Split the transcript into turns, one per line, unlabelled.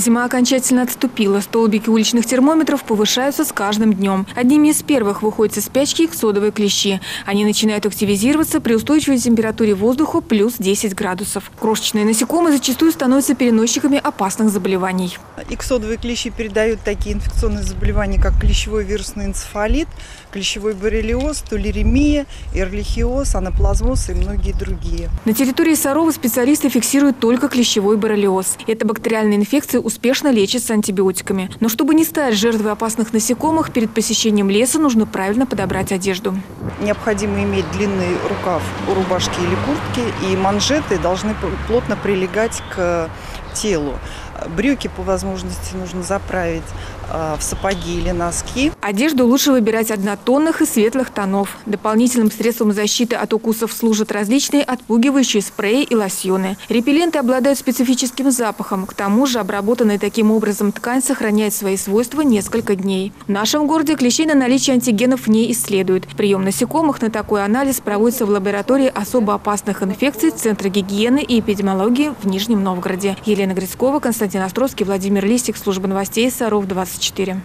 Зима окончательно отступила. Столбики уличных термометров повышаются с каждым днем. Одними из первых выходят из спячки иксодовые клещи. Они начинают активизироваться при устойчивой температуре воздуха плюс 10 градусов. Крошечные насекомые зачастую становятся переносчиками опасных заболеваний.
Иксодовые клещи передают такие инфекционные заболевания, как клещевой вирусный энцефалит, клещевой боррелиоз, тулеремия, эрлихиоз, анаплазмоз и многие другие.
На территории Сарова специалисты фиксируют только клещевой боррелиоз. Эта бактериальная инфекция успешно лечится антибиотиками. Но чтобы не стать жертвой опасных насекомых, перед посещением леса нужно правильно подобрать одежду.
Необходимо иметь длинный рукав у рубашки или куртки, и манжеты должны плотно прилегать к телу. Брюки по возможности нужно заправить а, в сапоги или носки.
Одежду лучше выбирать однотонных и светлых тонов. Дополнительным средством защиты от укусов служат различные отпугивающие спреи и лосьоны. Репелленты обладают специфическим запахом. К тому же обработанная таким образом ткань сохраняет свои свойства несколько дней. В нашем городе клещей на наличие антигенов не исследуют. Прием насекомых на такой анализ проводится в лаборатории особо опасных инфекций Центра гигиены и эпидемиологии в Нижнем Новгороде. Елена Грицкова, Константин Островский, Владимир Листик, служба новостей Саров 24.